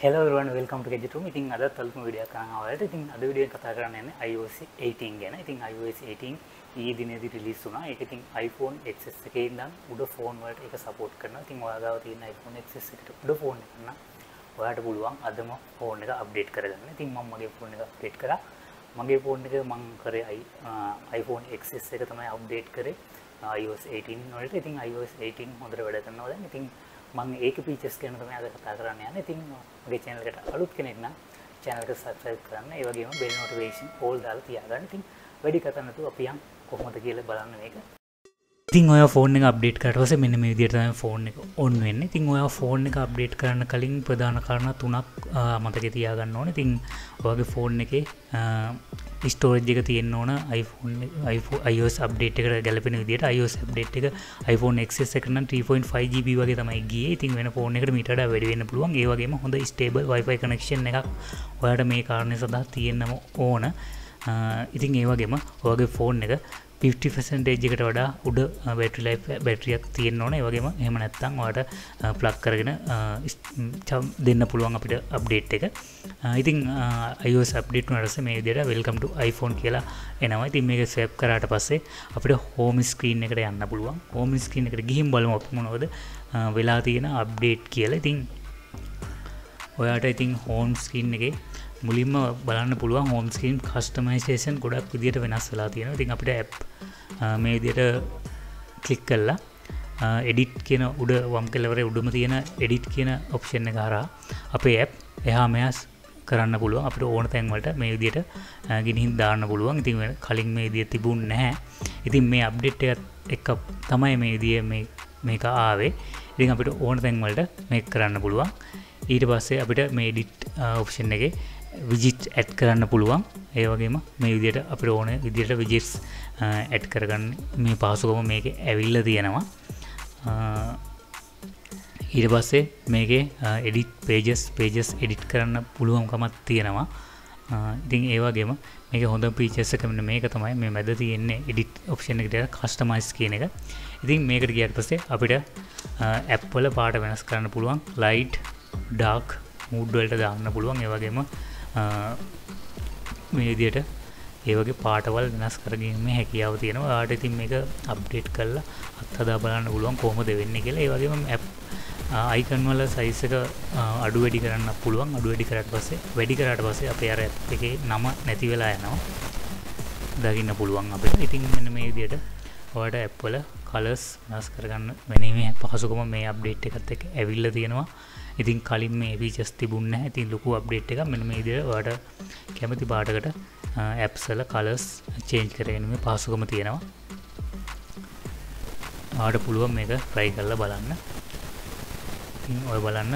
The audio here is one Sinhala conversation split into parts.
හෙලවරුවන් වෙල්කම් ටු ගෙජටුම් ඉතින් අද තල්පම විඩියක් කරන ඔයාලට ඉතින් අද වීඩියෝ එකෙන් කතා කරන්න යන්නේ iOS 18 ගැන. ඉතින් iOS 18 ඊයේ දිනේදී රිලීස් වුණා. ඒක ඉතින් iPhone XS එකේ ඉඳන් උඩ ෆෝන් වලට ඒක සපෝට් කරනවා. ඉතින් ඔයා ගාව තියෙන iPhone XS එකට උඩ ෆෝන් එක නම් ඔයාට පුළුවන් අදම ෆෝන් එක අප්ඩේට් කරගන්න. ඉතින් මම මගේ ෆෝන් එක අප්ඩේට් කරා. මගේ ෆෝන් එක මම කරේ iPhone XS එක තමයි අප්ඩේට් කරේ iOS 18 වලට. ඉතින් iOS 18 හොඳට වැඩ කරනවා දැන්. ඉතින් මම ඒක ෆීචර්ස් ගැන තමයි අද කතා කරන්න යන්නේ. ඉතින් මගේ channel එකට අලුත් කෙනෙක් නම් channel එක subscribe කරන්න. ඒ වගේම bell notification all දාලා තියාගන්න. ඉතින් වැඩි කතා නැතුව අපි යන් කොහොමද කියලා බලන්න මේක. ඉතින් ඔය ෆෝන් එක අප්ඩේට් කරලා පස්සේ මෙන්න මේ විදිහට තමයි ෆෝන් එක ඔන් වෙන්නේ. ඉතින් ඔයා ෆෝන් එක අප්ඩේට් කරන්න කලින් ප්‍රධාන කාරණා තුනක් මතකේ තියාගන්න ඕනේ. ඉතින් ඔයාගේ ෆෝන් එකේ ස්ටෝරේජ් එක තියෙන්න ඕන iPhone iOS අප්ඩේට් එකට ගැලපෙන විදිහට iOS අප්ඩේට් එක iPhone XS එකට නම් 3.5 GB වගේ තමයි ගියේ. ඉතින් වෙන ෆෝන් එකකට මීට වඩා වැඩි වෙන්න පුළුවන්. ඒ වගේම හොඳ ස්ටේබල් Wi-Fi කනෙක්ෂන් එකක් ඔයාලට මේ කාරණේ සඳහා තියෙන්නම ඕන. ඉතින් ඒ වගේම ඔයාගේ ෆෝන් එක 50% එකට වඩා උඩ බැටරි ලයිෆ් බැටරියක් තියෙන්න ඕන. ඒ වගේම එහෙම නැත්නම් ඔයාලට ප්ලග් කරගෙන දෙන්න පුළුවන් අපිට අප්ඩේට් එක. ඉතින් iOS අප්ඩේට් වුණාට පස්සේ මේ විදිහට welcome to iPhone කියලා එනවා. ඉතින් මේක ස්වැප් කරාට පස්සේ අපිට home screen එකට යන්න පුළුවන්. home screen එකට ගිහින් බලමු අපි මොනවද වෙලා තියෙන අප්ඩේට් කියලා. ඉතින් ඔයාට ඉතින් home screen එකේ මුලින්ම බලන්න පුළුවන් හෝම් ස්ක්‍රීන් කස්ටමයිසේෂන් ගොඩක් විදිට වෙනස් වෙලා තියෙන ඉතින් අපිට ඇප් මේ විදියට කලික් කල්ලා එඩිට් කියන උඩ වම් කෙලවර උඩම තියෙන එඩිට් කියන ඔප්ෂන් එක හරා අපේ ඇප් එහා මෙයස් කරන්න පුළුවන්. අපිට ඕන තැන්වලට මේ විදියට ගිනිහින් දාන්න පුළුවන්. ඉතින් කලින් මේ විදිය තිබුණ නැහැ. ඉතින් මේ අප්ඩේට් එක තමයි මේ විදිය මේක ආවේ. ඉතින් අපිට ඕන තැන්වලට මේ කරන්න පුළුවන්. ඊට පස්සේ අපිට මේ ඩිට් ඔප්ෂන් එක විජිට් ඇඩ් කරන්න පුළුවන්. ඒ වගේම මේ විදියට අපිට ඕන විදියට විජිටස් ඇඩ් කරගන්න. මේ පාසුකම මේක ඇවිල්ල තියෙනවා. ඊට පස්සේ මේකේ එඩිට් පේජස් පේජස් එඩිට් කරන්න පුළුවන්කමත් තියෙනවා. ඉතින් ඒවාගේම මේක හොඳ පිචස්සකමන මේක තමයි. මේ මැද තියෙන්නේ එඩිට් ඔප්ෂන් එකට කස්ටමයිස් කියන එක. ඉතින් මේකට ගියට පස්සේ අපිට ඇප්වල පාට වෙනස් කරන්න පුළුවන්. ලයිට් ඩාක් මුඩ්වලට දාන්න පුළුවන්. ඒවගේම මේ විදියට ඒවගේ පාටවල් වෙනස් කරගීමේ හැකියාව තියෙනවා. ආට ඉතින් මේක අප්ඩේට් කරලා අත්හදා බලන්න පුළුවන් කොහොමද වෙන්නේ කියලා. ඒ වගේම ඇප් අයිකන් වල සයිස් එක අඩු වැඩි කරන්න පුළුවන්. අඩු වැඩි කරාට පස්සේ වැඩි කරාට පස්සේ අපේ අර ඇප් එකේ නම නැති වෙලා යනවා. දකින්න පුළුවන් අපිට. ඉතින් මෙන්න මේ විදියට ඔයාලට ඇප් වල කලර්ස් වෙනස් කරගන්න වෙනීමේ පහසුකම මේ අප්ඩේට් එකත් එක්ක ඇවිල්ලා තියෙනවා. ඉතින් කලින් මේ ෆීචර්ස් තිබුණ නැහැ. ඉතින් ලොකු අප්ඩේට් එකක් මෙන්න මේ විදිහට ඔයාලට කැමති පාටකට ඇප්ස් වල කලර්ස් චේන්ජ් කරගැනීමේ පහසුකම තියෙනවා. ඔයාලට පුළුවන් මේක try කරලා බලන්න. ඉතින් ඔය බලන්න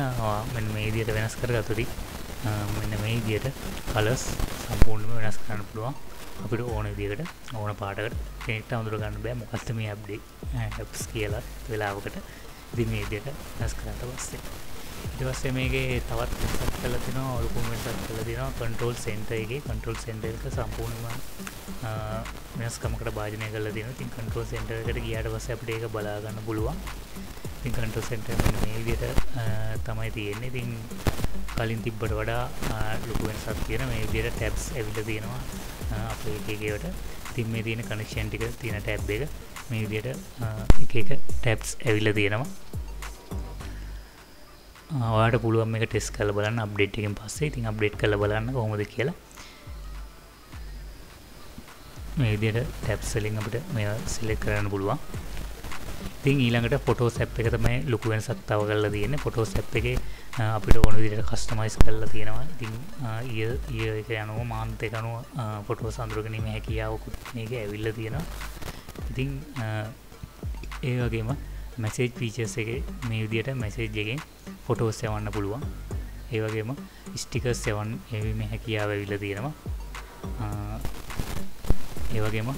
මෙන්න මේ විදිහට වෙනස් කරගත්තොත් මෙන්න මේ විදිහට කලර්ස් සම්පූර්ණයෙන්ම වෙනස් කරන්න පුළුවන්. අපිට ඕන විදිහකට ඕන පාටකට කෙනෙක්ට අඳුර ගන්න බෑ මොකක්ද මේ අප්ඩේට් ඇප්ස් කියලා වෙලාවකට ඉතින් මේ විදිහට වෙනස් කරාට පස්සේ ඊට පස්සේ මේකේ තවත් වෙනසක් කරලා තිනවා ඔලුකුම් වෙනසක් කරලා තිනවා කන්ට්‍රෝල් සෙන්ටර් එකේ කන්ට්‍රෝල් සෙන්ටර් එක සම්පූර්ණයෙන්ම වෙනස්කමකට භාජනය කරලා තියෙනවා. ඉතින් කන්ට්‍රෝල් සෙන්ටර් එකට ගියාට පස්සේ අපිට ඒක බලා ගන්න පුළුවන්. ඉතින් කන්ට්‍රෝල් සෙන්ටර් මෙන්න මේ විදිහට තමයි තියෙන්නේ. ඉතින් කලින් තිබ්බට වඩා ලොකු වෙනසක් තියෙන මේ විදිහට ටැබ්ස් ඇවිල්ලා තියෙනවා අපේ එක එකේවට. ඉතින් මේ තියෙන කනෙක්ෂන් ටික තියෙන ටැබ් එක මේ විදිහට එක එක ටැබ්ස් ඇවිල්ලා තියෙනවා. ඔයාට පුළුවන් මේක ටෙස් කරලා බලන්න අප්ඩේට් එකෙන් පස්සේ. ඉතින් අප්ඩේට් කරලා බලන්න කොහොමද කියලා. මේ විදිහට ටැබ්ස් වලින් අපිට මේවා සිලෙක්ට් කරන්න පුළුවන්. ඉතින් ඊළඟට ෆොටෝස් ඇප් එක තමයි ලොකු වෙනසක් තව කරලා තියෙන්නේ. ෆොටෝස් ඇප් එකේ අපිට ඕන විදිහට කස්ටමයිස් කරලා තියෙනවා. ඉතින් ඊය ඊය එක යනවා මාන්ත එක අනුව ෆොටෝස් අඳුරගැනීමේ හැකියාවකුත් මේකේ ඇවිල්ලා තියෙනවා. ඉතින් ඒ වගේම මැසේජ් පීචර්ස් එක මේ විදියට මැසේජ් එකෙන් ෆොටෝස් යවන්න පුළුවන් ඒ වගේම ස්ටිකර්ස් යවන්න එවීමේ හැකියාව ඇවිල්ලා තියෙනවා ඒ වගේම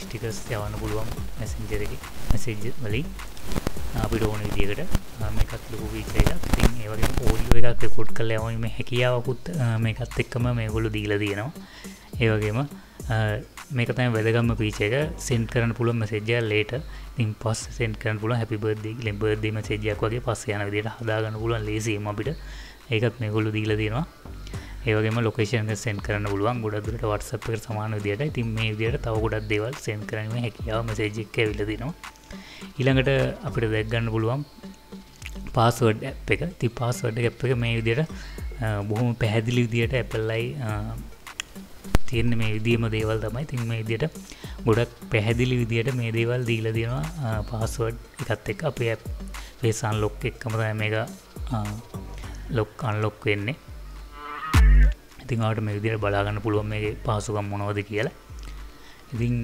ස්ටිකර්ස් යවන්න පුළුවන් මැසෙන්ජර් එකේ මැසේජ් වලින් අපිට ඕන විදිහකට මේකත් ලොකු ෆීචර් එකක්. ඉතින් ඒ වගේම ඔඩියෝ එකක් රෙකෝඩ් කරලා යවීමේ හැකියාවකුත් මේකත් එක්කම මේගොල්ලෝ දීලා තියෙනවා. ඒ වගේම මේක තමයි වැදගත්ම ෆීචර් එක. සෙන්ඩ් කරන්න පුළුවන් මැසේජ් එක ලේටර් ඉතින් පස්සේ සෙන්ඩ් කරන්න පුළුවන් හැපි බර්ත්ඩේ කියලා බර්ත්ඩේ මැසේජ් එකක් වගේ පස්සේ යන විදිහට හදාගන්න පුළුවන් ලේසියෙන්ම අපිට. ඒකත් මේගොල්ලු දීලා තියෙනවා. ඒවගේම ලොකේෂන් සෙන් කරන්න පුළුවන්. ගොඩදුරට වටසප් එක සමාන විදියට ඉතින් මේ විදියට තව ගොඩක් දේවල් සෙන් කරනීම හැකියාව මෙසේජ් එක ඇවිල්ලා තිනවා ඊළඟට අපිට දැක්ගන්න පුළුවන් පාස්වඩ් එක. ති පාස්වඩ් එක එක මේ විදියට බොහොම පැහැදිලි විදියට ඇපල්ලයි තියෙන මේ විදිම දේවල් තමයි. තින් මේ විදියට ගොඩක් පැහැදිලි විදියට මේ දේවල් දීල දෙනවා. පාස්වඩ් එකත් එක් අපේ පේසන් ලොක් එක්කම තම මේක ලොක් අන්ලොක් වෙන්නේ. ඉතිංට මේ විදිර බලාගන්න පුළුවන් මේ පහසුකම් මොනවද කියලා. ඉතිං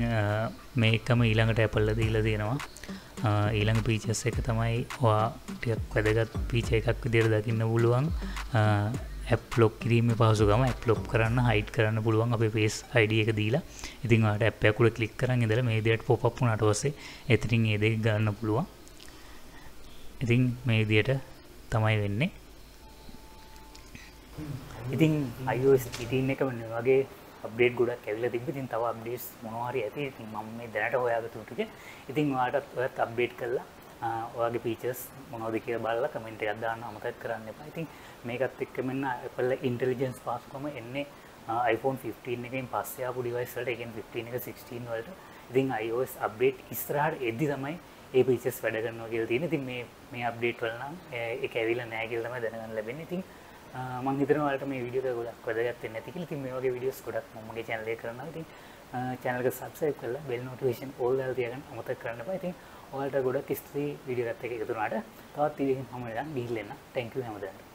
මේකම ඊළඟට ඇපල්ල දීල තියෙනවා ඊළඟ පීචස් එක තමයි ටියක් වැදගත් පීච එකක් විදිර දකින්න පුළුවන්. ඇප්ලොක් කිරීම පහසුකම ඇප්ලොප් කරන්න හයිට් කරන්න පුළුවන් අප පේස් අයිඩිය එක දීලා. ඉතින්ට ඇප්පයකුට කලික් කරන්න ඉදල මේ දයට පොප්පු නටවස්සේ එතිරින් ඒද ගන්න පුළුවන්. ඉතින් මේ දියට තමයි වෙන්නේ. ඉතින් අයෝස් ඉතින් එක වන්න වගේ අප්ඩේට් ගොඩක් ඇල්ල තිබ තින් තව අප්ඩේස් මොනවාරි ඇති. ඉතින් මම මේ දැනට හොයාගතුටික ඉතින් වාටත් ඔයත් අප්ඩේට් කරලා ඔයාගේ පීචස් මොනෝද කිය බල්ල කමෙන්ට අදදාන්න අමතත් කරන්න එපා. ඉතින් මේකත් එක්ක මෙන්න එපල්ල ඉන්ටලිජන්ස් පාස්කොම එන්නේ iPhone 15 එකින් පස්සයාපු ඩිවයිස්ලට එකෙන් 15 එක 16 වලට. ඉතින් iOS අප්ඩේට් ඉස්රහට එද්දි තමයි ඒ පිචස් වැඩ කරනවා කියලා තියෙන ඉතින් මේ මේ අප්ඩේට් වල නම් ඒක ඇවිල්ලා නැහැ කියලා තමයි දැනගන්න ලැබෙන්නේ. ඉතින් මං හිතනවා ඔයාලට මේ වීඩියෝ එක ගොඩක් වැදගත් වෙන්නේ නැති කියලා. ඉතින් මේ වගේ වීඩියෝස් ගොඩක් මම මගේ channel එක කරනවා. ඉතින් channel එක subscribe කරලා bell notification all දාලා තියාගන්න අමතක කරන්න එපා. ඉතින් ඔයාලට ගොඩක් ස්ත්‍රී වීඩියෝ එකත් එක්ක එකතු වුණාට. තවත් වීඩියෝ එකකින් හමු වෙනවා ගිහින් එන්න. Thank you හැමදාම.